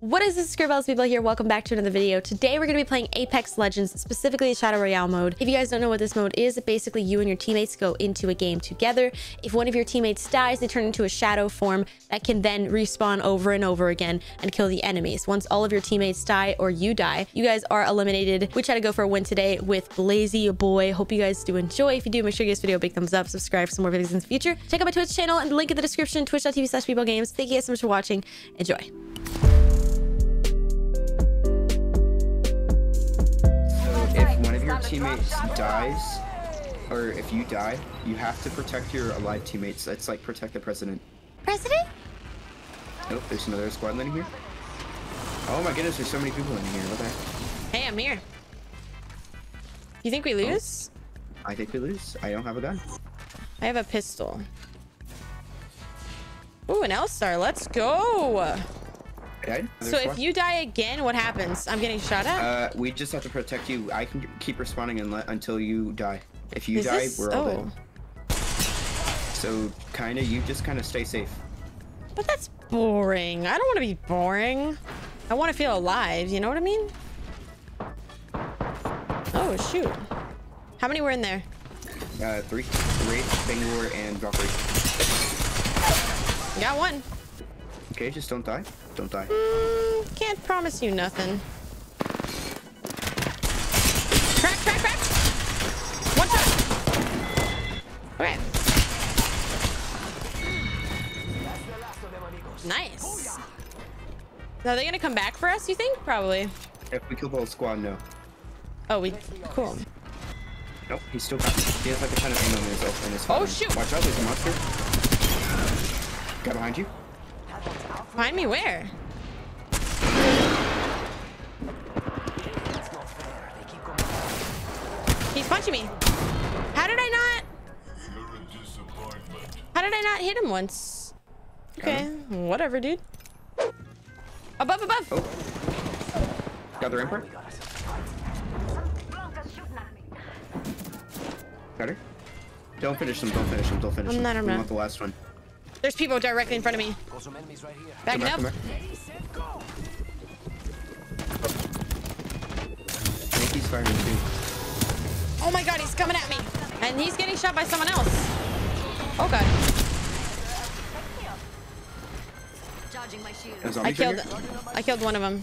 What is this, Scribbells people here? Welcome back to another video. Today, we're going to be playing Apex Legends, specifically the Shadow Royale mode. If you guys don't know what this mode is, basically you and your teammates go into a game together. If one of your teammates dies, they turn into a shadow form that can then respawn over and over again and kill the enemies. Once all of your teammates die or you die, you guys are eliminated. We try to go for a win today with Blazy Boy. Hope you guys do enjoy. If you do, make sure you give this video a big thumbs up, subscribe for some more videos in the future. Check out my Twitch channel and the link in the description, twitch.tv slash BBelleGames. Thank you guys so much for watching. Enjoy. If one of teammates dies, or if you die, you have to protect your alive teammates. That's like protect the president. President? Nope, there's another squad landing here. Oh my goodness, there's so many people in here. What the heck? Hey, I'm here. You think we oh. lose? I think we lose. I don't have a gun. I have a pistol. Ooh, an L-Star. Let's go. Died? So if you die again, what happens? I'm getting shot at? Uh, we just have to protect you. I can keep let, until you die. If you Is die, this- we're all oh. dead. So kind of, you just kind of stay safe. But that's boring. I don't want to be boring. I want to feel alive. You know what I mean? Oh, shoot. How many were in there? Uh, three, Wraith, Bangalore, and Valkyrie. Got one. Okay, just don't die. Don't die. Mm, can't promise you nothing. Crack, crack, crack. One shot. Okay. Nice. Are they gonna come back for us, you think? Probably. If we kill the whole squad, no. Oh, we... Cool. Nope, he's still got. He has like a ton of ammo in his, in his Oh, shoot. Watch out, there's a monster. Got behind you. Find me where? He's punching me. How did I not? How did I not hit him once? Okay, whatever, dude. Above, above. Oh. Got the rampart. Got her. Don't finish them. Don't finish them. Don't finish I'm them. not, I'm not. the last one. There's people directly in front of me. Come Backing back, up. come back. I think he's firing too. Oh my god, he's coming at me. And he's getting shot by someone else. Oh god. Charging my shield. A zombie I killed? I killed one of them.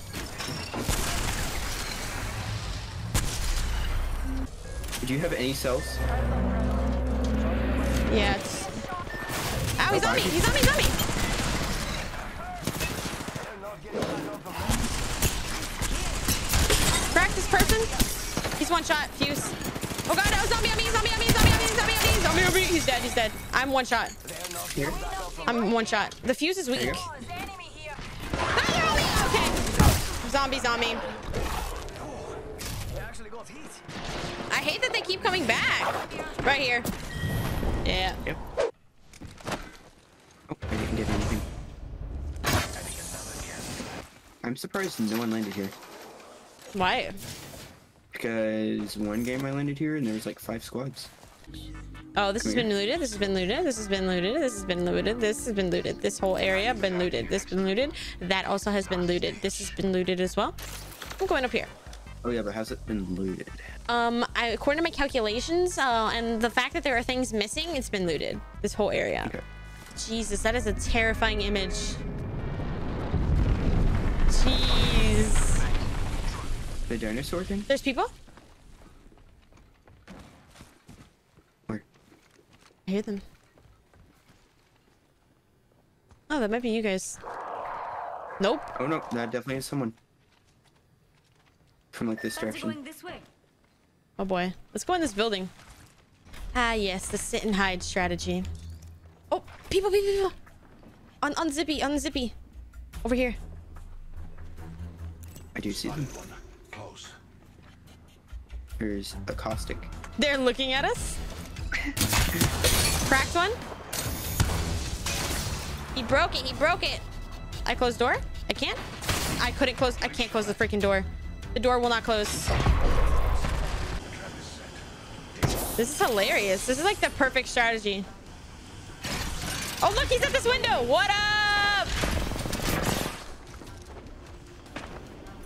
Do you have any cells? Yeah, it's... Ow, he's on me! He's on me! He's on me! Crack this person. He's one shot. Fuse. Oh god, no, zombie on me! Zombie on me! Zombie on me! Zombie on me! Zombie on me! He's dead. He's dead. I'm one shot. Here. I'm one shot. The fuse is weak. There you Ah, they're on me! Okay. Zombies on me. I hate that they keep coming back. Right here. Yeah. Yep. Oh, I didn't get anything. I'm surprised no one landed here. Why? Because one game I landed here and there was like five squads. Oh, this has Come been looted. This has been looted. This has been looted. This has been looted. This has been looted. This whole area been looted. This been looted. That also has been looted. This has been looted as well. I'm going up here. Oh yeah, but has it been looted? Um, I, according to my calculations, uh, and the fact that there are things missing, it's been looted. This whole area. Okay. Jesus, that is a terrifying image. Jeez. The dinosaur thing? There's people. Where? I hear them. Oh, that might be you guys. Nope. Oh no, that definitely is someone. From like this Fancy direction. going this way. Oh boy. Let's go in this building. Ah, yes, the sit and hide strategy. Oh, people, people, people. On, on Zippy, on Zippy. Over here. I do see them. There's a caustic. They're looking at us. Cracked one. He broke it. He broke it. I closed door. I can't. I couldn't close. I can't close the freaking door. The door will not close. This is hilarious. This is like the perfect strategy. Oh, look, he's at this window. What up?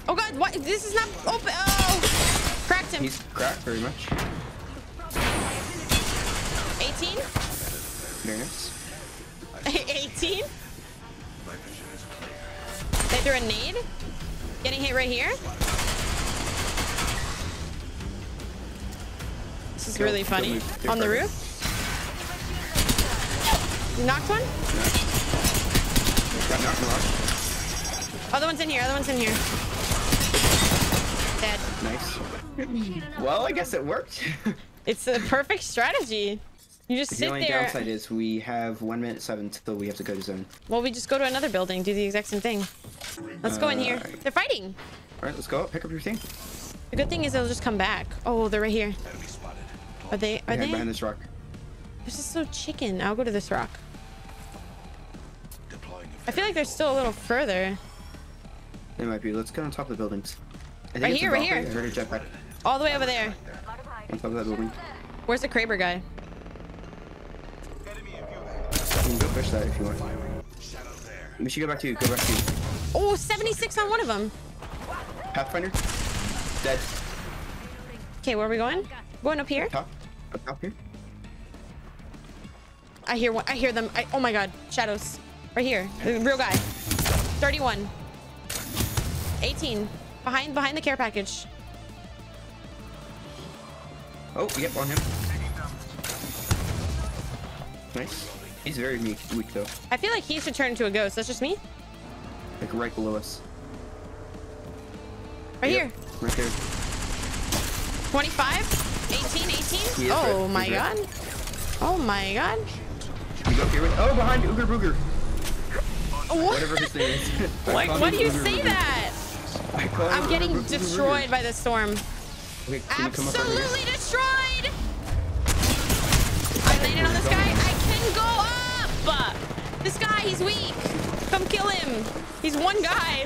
Oh god, what? This is not open. Oh. He's cracked very much. 18? Very nice. 18? They threw a nade? Getting hit right here? This is really funny. On the roof? Knocked one? Got knocked knocked. Other one's in here. Other one's in here. Dead. Nice. Well, I guess it worked. It's the perfect strategy. You just the sit only there. downside is we have one minute seven till we have to go to zone. Well, we just go to another building, do the exact same thing. Let's go in here. They're fighting. All right, let's go. Pick up your thing. The good thing is they'll just come back. Oh, they're right here. Are they? Are Behind, they? behind this rock. This is so chicken. I'll go to this rock. I feel like they're still a little further. They might be. Let's get on top of the buildings. I think Right it's here, right here. I heard a jetpack All the way over there. on top of that building. Where's the Kraber guy? You can go fish that if you want. We should go back to you. Go back to you. Oh, 76 on one of them. Pathfinder. Dead. Okay, where are we going? Going up here? Top. Up top here. I hear one. I hear them. I, oh my god. Shadows. Right here. Real guy. 31. 18. Behind behind the care package. Oh, yep, on him. Nice. He's very weak, weak though. I feel like he should turn into a ghost. That's just me. Like right below us. Right Yep, here. Right there. 25. 18. 18. He Oh red. my He's red. god. Oh my god. You go here with. Oh, behind Ooger Booger. What? Whatever his name is. I Like, call what him do you Ooger say Booger. that? I call him I'm Ooger getting Booger Booger. destroyed by the storm. Okay, can you come up here? Absolutely destroyed! I landed on this guy. I can go up! This guy, he's weak. Come kill him. He's one guy.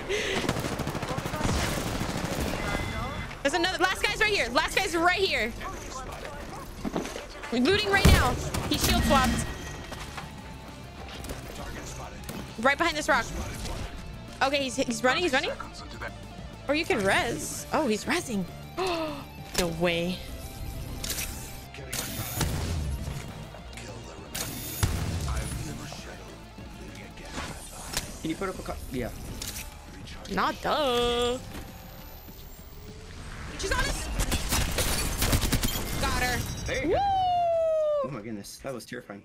There's another. Last guy's right here. Last guy's right here. We're looting right now. He shield swapped. Right behind this rock. Okay, he's, he's running. He's running. Or you can res. Oh, he's resing. no way. Can you put up a co- Yeah. Not duh. She's on us. Got her. There you Woo! go. Oh my goodness, that was terrifying.